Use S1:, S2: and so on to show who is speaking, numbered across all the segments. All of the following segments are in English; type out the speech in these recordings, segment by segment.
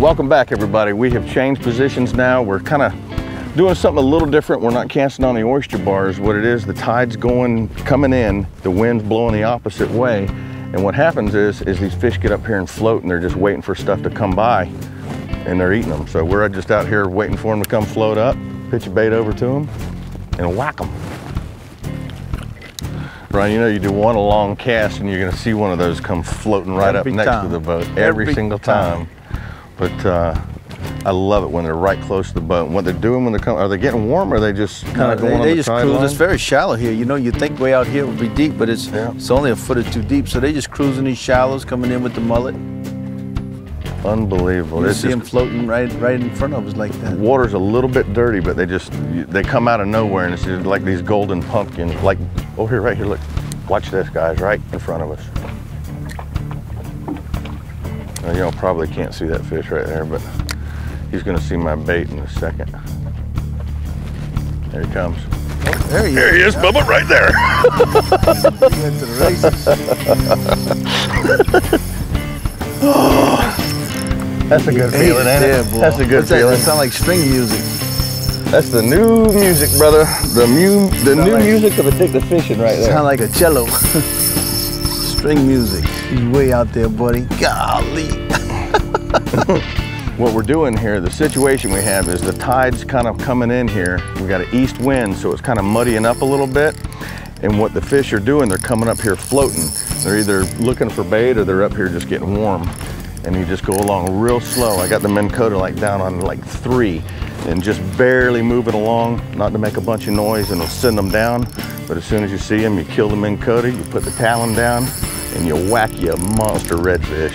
S1: welcome back everybody. We have changed positions now. We're kind of doing something a little different. We're not casting on the oyster bars. What it is, the tide's going, coming in, the wind's blowing the opposite way. And what happens is, is these fish get up here and float and they're just waiting for stuff to come by and they're eating them. So we're just out here waiting for them to come float up, pitch a bait over to them and whack them. Ryan, you know you do one long cast and you're gonna see one of those come floating right
S2: Every
S1: up next
S2: time.
S1: to the boat every,
S2: Every
S1: single time. But uh, I love it when they're right close to the boat. What they're doing when they're coming, are they getting warm or are they just kind
S2: No,
S1: of
S2: they,
S1: going on
S2: they
S1: the
S2: just cruise.
S1: line?
S2: It's very shallow here. You know, you think way out here would be deep, but it's
S1: Yeah.
S2: it's only a foot or two deep. So they just cruising these shallows, coming in with the mullet.
S1: Unbelievable.
S2: You
S1: It's
S2: see them floating right right in front of us like that.
S1: water's a little bit dirty, but they just, they come out of nowhere and it's just like these golden pumpkins. Like, oh here, right here, look. Watch this, guys, right in front of us. Y'all probably can't see that fish right there, but he's gonna see my bait in a second. There he comes.
S2: Oh, there he
S1: There he is, Bubba, right there.
S2: He went to the races.
S1: That's a good
S2: Hey,
S1: feeling, ain't
S2: yeah,
S1: it?
S2: boy.
S1: That's a good
S2: What's that?
S1: feeling.
S2: That sound like string music.
S1: That's the new music, brother. The mu the new
S2: like-
S1: music of addictive fishing right there.
S2: Sound like a cello. string music. He's way out there, buddy. Golly.
S1: What we're doing here, the situation we have is the tide's kind of coming in here. We got an east wind, so it's kind of muddying up a little bit. And what the fish are doing, they're coming up here floating. They're either looking for bait or they're up here just getting warm. And you just go along real slow. I got the Minn Kota down on like three and just barely moving along, not to make a bunch of noise and it'll send them down. But as soon as you see them, you kill the Minn you put the talon down and you whack you a monster redfish.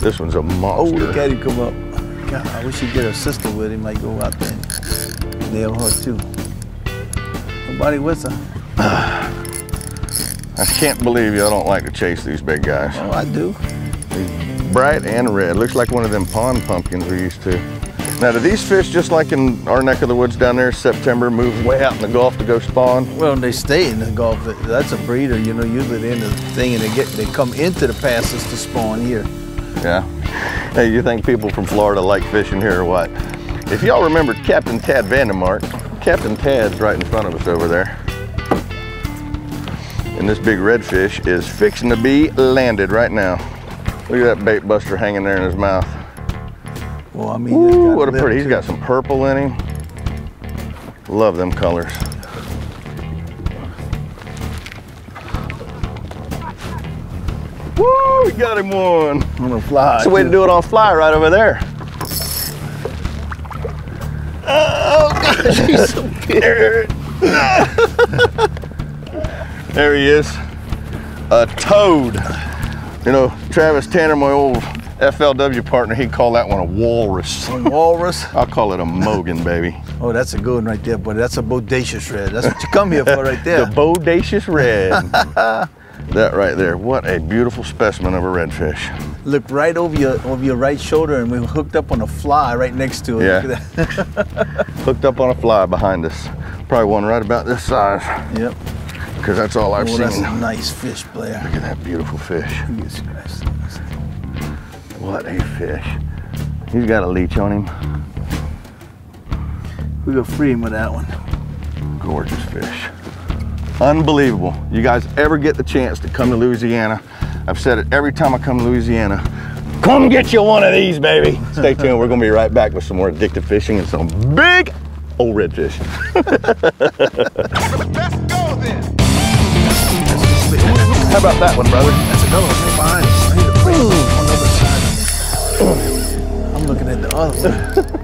S1: This one's a
S2: Oh,
S1: monster.
S2: look at him come up. God, I wish he'd get her sister with him. Like go out there and nail her too. Nobody with her.
S1: I can't believe y'all don't like to chase these big guys.
S2: Oh, I do.
S1: Bright and red. Looks like one of them pond pumpkins we used to. Now, do these fish, just like in our neck of the woods down there, September, move way out in the Gulf to go spawn?
S2: Well, they stay in the Gulf. That's a breeder, you know. Usually they're in the thing, and they get they come into the passes to spawn here.
S1: Yeah. Hey, you think people from Florida like fishing here or what? If y'all remember Captain Tad Vandemark, Captain Tad's right in front of us over there. And this big redfish is fixing to be landed right now. Look at that bait buster hanging there in his mouth.
S2: Well, I mean,
S1: Ooh, what a pretty, he's
S2: too.
S1: got some purple in him. Love them colors. Woo, we got him one.
S2: on the fly.
S1: That's the way to do it on fly right over there. Oh gosh, he's so big. there he is. A toad. You know, Travis Tanner, my old FLW partner, he'd call that one a walrus.
S2: A walrus.
S1: I'll call it a Mogan, baby.
S2: Oh, that's a good one right there, buddy. That's a bodacious red. That's what you come here for right there.
S1: The bodacious red. that right there. What a beautiful specimen of a redfish.
S2: Look right over your over your right shoulder, and we're hooked up on a fly right next to it.
S1: Yeah.
S2: Look at that.
S1: Hooked up on a fly behind us. Probably one right about this size,
S2: Yep.
S1: because that's all I've
S2: Oh, that's a nice fish, Blair.
S1: Look at that beautiful fish.
S2: Jesus Christ.
S1: What a fish. He's got a leech on him.
S2: We go free him with that one.
S1: Gorgeous fish. Unbelievable. You guys ever get the chance to come to Louisiana? I've said it every time I come to Louisiana. Come get you one of these, baby. Stay tuned. We're going to be right back with some more addictive fishing and some big old redfish.
S3: Let's go then.
S1: How about that one, brother?
S2: That's another one right behind us.